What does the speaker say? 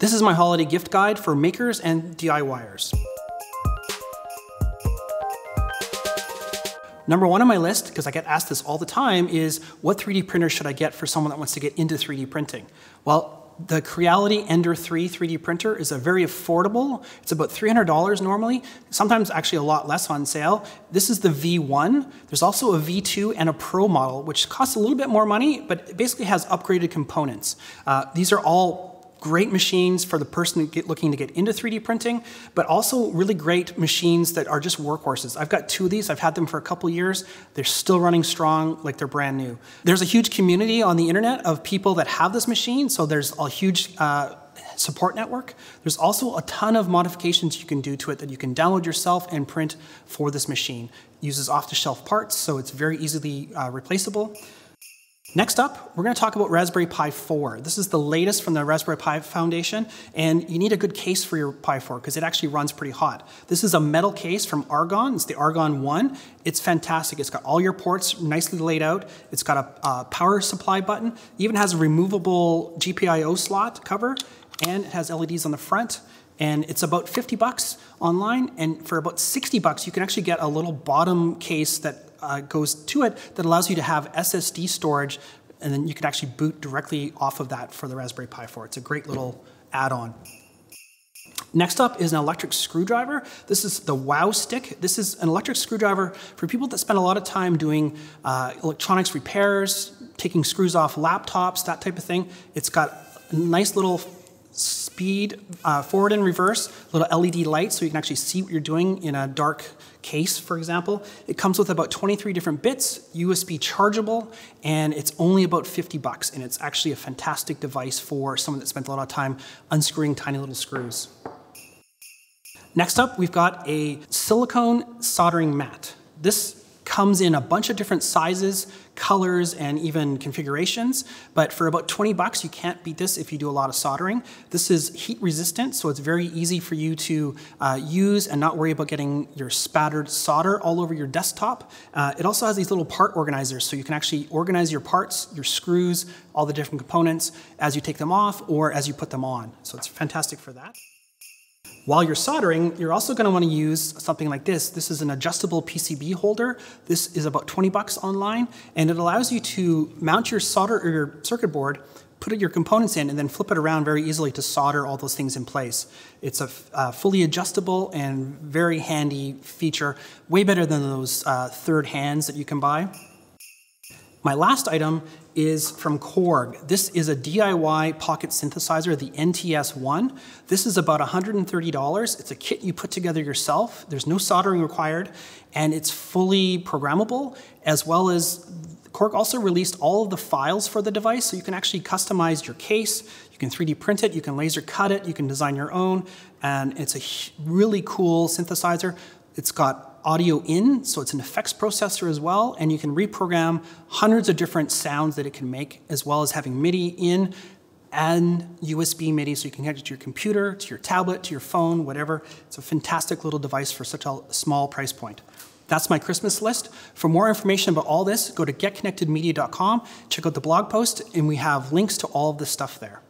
This is my holiday gift guide for makers and DIYers. Number one on my list, because I get asked this all the time, is what 3D printer should I get for someone that wants to get into 3D printing? Well, the Creality Ender 3 3D printer is a very affordable. It's about $300 normally, sometimes actually a lot less on sale. This is the V1. There's also a V2 and a Pro model, which costs a little bit more money, but basically has upgraded components. Uh, these are all great machines for the person looking to get into 3D printing, but also really great machines that are just workhorses. I've got two of these. I've had them for a couple years. They're still running strong like they're brand new. There's a huge community on the internet of people that have this machine, so there's a huge uh, support network. There's also a ton of modifications you can do to it that you can download yourself and print for this machine. It uses off-the-shelf parts, so it's very easily uh, replaceable. Next up, we're going to talk about Raspberry Pi 4. This is the latest from the Raspberry Pi Foundation, and you need a good case for your Pi 4 because it actually runs pretty hot. This is a metal case from Argon. It's the Argon 1. It's fantastic. It's got all your ports nicely laid out. It's got a, power supply button. It even has a removable GPIO slot cover, and it has LEDs on the front and it's about 50 bucks online and for about 60 bucks you can actually get a little bottom case that uh, goes to it that allows you to have SSD storage, and then you can actually boot directly off of that for the Raspberry Pi 4. It's a great little add-on. Next up is an electric screwdriver. This is the WOW stick. This is an electric screwdriver for people that spend a lot of time doing uh, electronics repairs, taking screws off laptops, that type of thing. It's got a nice little speed uh, forward and reverse, little LED light so you can actually see what you're doing in a dark case, for example. It comes with about 23 different bits, USB chargeable, and it's only about 50 bucks. And it's actually a fantastic device for someone that spent a lot of time unscrewing tiny little screws. Next up, we've got a silicone soldering mat. This comes in a bunch of different sizes, colors, and even configurations. But for about 20 bucks, you can't beat this if you do a lot of soldering. This is heat resistant, so it's very easy for you to uh, use and not worry about getting your spattered solder all over your desktop. Uh, it also has these little part organizers, so you can actually organize your parts, your screws, all the different components as you take them off or as you put them on. So it's fantastic for that. While you're soldering, you're also going to want to use something like this. This is an adjustable PCB holder. This is about 20 bucks online, and it allows you to mount your solder or your circuit board, put your components in, and then flip it around very easily to solder all those things in place. It's a uh, fully adjustable and very handy feature, way better than those uh, third hands that you can buy. My last item is from Korg. This is a DIY pocket synthesizer, the NTS1. This is about $130. It's a kit you put together yourself. There's no soldering required, and it's fully programmable, as well as Korg also released all of the files for the device, so you can actually customize your case, you can 3D print it, you can laser cut it, you can design your own, and it's a really cool synthesizer it's got audio in, so it's an effects processor as well, and you can reprogram hundreds of different sounds that it can make, as well as having MIDI in and USB MIDI, so you can connect it to your computer, to your tablet, to your phone, whatever. It's a fantastic little device for such a small price point. That's my Christmas list. For more information about all this, go to getconnectedmedia.com, check out the blog post, and we have links to all of this stuff there.